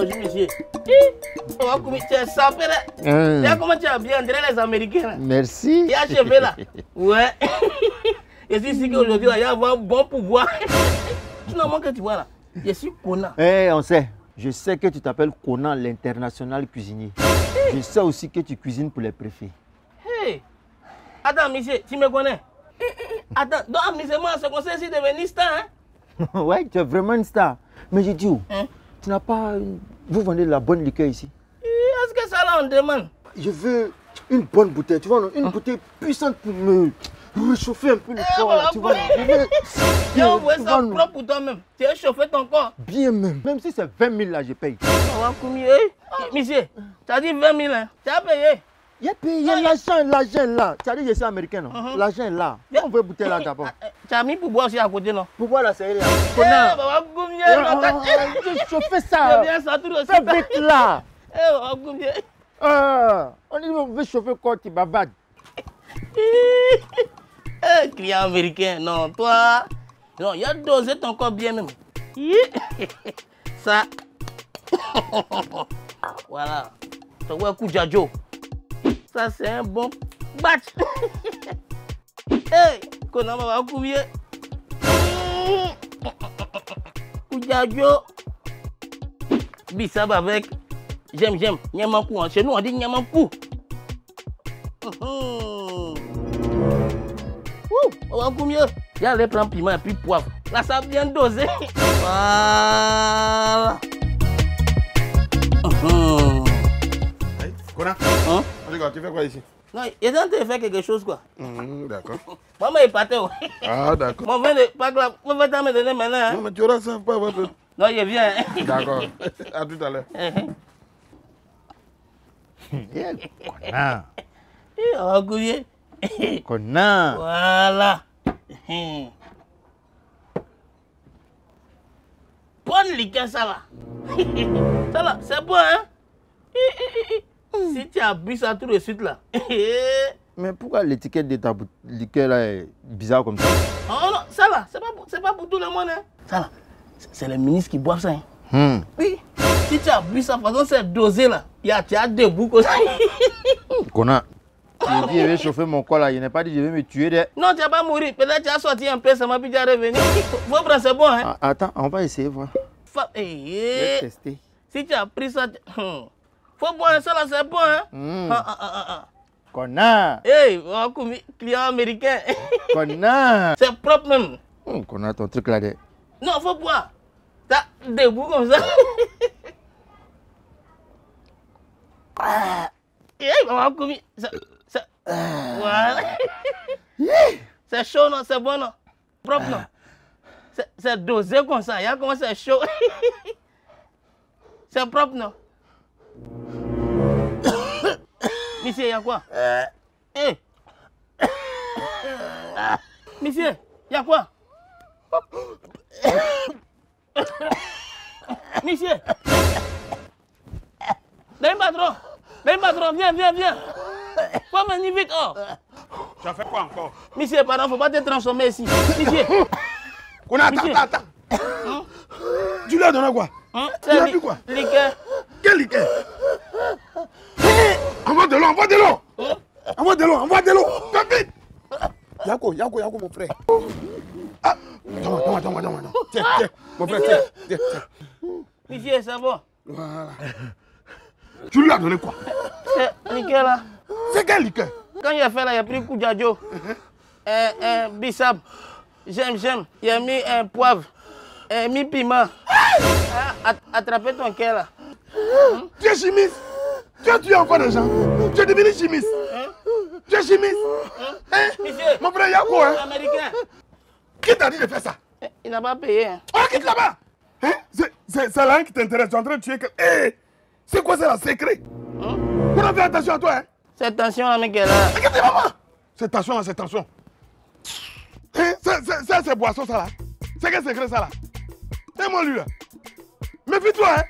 Bonjour, monsieur. On va tu. Hum, Regarde comment tu as bien, on dirait les Américains là. Merci. Il y a cheveux là. Ouais. Je suis sûr qu'aujourd'hui, là, il va y avoir un bon pouvoir. Finalement, que tu vois là, je suis Kona. Eh, on sait. Je sais que tu t'appelles Conan, l'international cuisinier. Je sais aussi que tu cuisines pour les préfets. Hey. Attends, monsieur, tu me connais Attends, donc amusez-moi, c'est qu'on sait si devenir star, hein ouais, tu es vraiment une star. Mais j'ai dit, où? Hein? Tu n'as pas. une- Vous vendez de la bonne liqueur ici Eh, Est-ce que ça là on demande Je veux une bonne bouteille, tu vois, une bouteille puissante pour me réchauffer un peu le Eh, corps. voilà, tu vois, je veux- envoyé tu ça vois, propre pour toi-même. Tu as chauffé ton corps. Bien même. Même si c'est 20 000 là, je paye. On va combien eh? Monsieur, tu as dit 20 000, hein? Tu as payé? Il a payé l'argent, l'argent là. Tu as dit que je suis américain, non? Mhm. L'argent est là. Bien. On veut bouteille là d'abord. Eh, Tu as mis pour boire aussi à côté, non? Pour voir la série là. Eh, Conan. Baba combien J'ai chauffé C'est ça. bien ça, tout aussi. Fais vite là. Eh, Baba combien Ah, on dit qu'on veut chauffer quand tu bavardes. Eh, client américain, non, toi. Non, il a dosé ton corps bien même. Hi. Ça. voilà. Tu vois, coup Joe. Ça, c'est un bon batch. hey, Conan va combien Kujajo. Bissab avec. J'aime, j'aime. Nyamakou. hein. Chez nous, on dit Nyamakou. Mhm. Ouh, on va combien Il y a les prendre piment et puis poivre. Là, ça a bien dosé. Voilà. Mhm. Hein? quoi, tu fais quoi ici? Non, il est en train de faire quelque chose, quoi. Hum, D'accord. Moi, je suis parti. oh. Ah, d'accord. Mon de pas grave. Mon vin de me donner maintenant. hein. Non, mais tu auras ça, pas votre. Non, je viens. D'accord. À tout à l'heure. Conan. Eh, on va couiller. Conan. Voilà. Bonne liqueur, ça là. ça là, c'est bon, hein? Si tu as bu ça tout de suite là. Mais pourquoi l'étiquette de ta liqueur là est bizarre comme ça? Oh non, ça là, c'est pas, pas pour tout le monde, hein? Ça là, c'est- les ministres qui boivent ça, hein? Hmm. Oui. Si tu as bu ça, de toute façon, c'est dosé là. Il y a, tu as debout comme ça. Conan. Tu dit je vais chauffer mon corps là. Je n'ai pas dit je vais me tuer. De... non, tu vas pas mourir. Peut-être tu as sorti un peu, ça m'a puis tu as revenu. Faut prendre, c'est bon, hein? Ah, attends, on va essayer voir. Fa- Je Eh, vais eh. tester. Si tu as pris ça, tu- Hmm. Faut boire ça là, c'est bon, hein? Hmm. Ah, ah, ah, ah. Conan. Hey, client américain. Conan. c'est propre même. Hmm, Conan, ton truc là. De... Non, faut boire. T'as debout comme ça. Ah. Hey, a commis. Ça, ça, voilà. c'est chaud, non? C'est bon, non? Propre, non? C'est- C'est dosé comme ça. Regarde comment c'est chaud? c'est propre, non? Monsieur, il y a quoi? Hey. Ah. Monsieur, il y a quoi? Monsieur. Dame patron. Dame patron, viens, viens, viens. Faut venir vite. Oh. Tu as fait quoi encore Monsieur, pardon, faut pas te transformer ici. Monsieur. Attends, Monsieur. attends, attends. Tu lui as donné quoi Hein, Tu as li- bu quoi liqueur. Quel liqueur Envoie de l'eau, envoie de l'eau Envoie de l'eau, envoie de l'eau vite Yako, Yako, Yako, mon frère. Ah, donne-moi, donne-moi, donne-moi, donne-moi. Tiens, tiens, mon frère, tiens, tiens. Monsieur, c'est bon. Voilà. Tu lui as donné quoi? C'est liqueur là. C'est quel liqueur? Quand il a fait là, il a pris Koujajo. Un, un bissap. J'aime, j'aime. Il a mis un poivre. Un mis piment. Ah, att- Attrapez ton cœur là. Tu es chimiste Tu as tué encore des gens. Tu es devenu chimiste. Tu es chimiste. Hein? Monsieur, Mon frère Yako, hein? Américain. Qui t'a dit de faire ça? Il n'a pas payé. hein. Oh, quitte là-bas. Hein? C'est- C'est c'est là qui t'intéresse, tu es en train de tuer quelqu'un. Eh C'est quoi, c'est la secret? Pour faire attention à toi, hein. Cette tension là, est là. Regardez, maman? C'est tension, là, c'est tension. Hein C'est- c'est- Ça, c'est boisson, ça, là. C'est quel secret, ça, là. C'est moi, lui, là. Méfie-toi, hein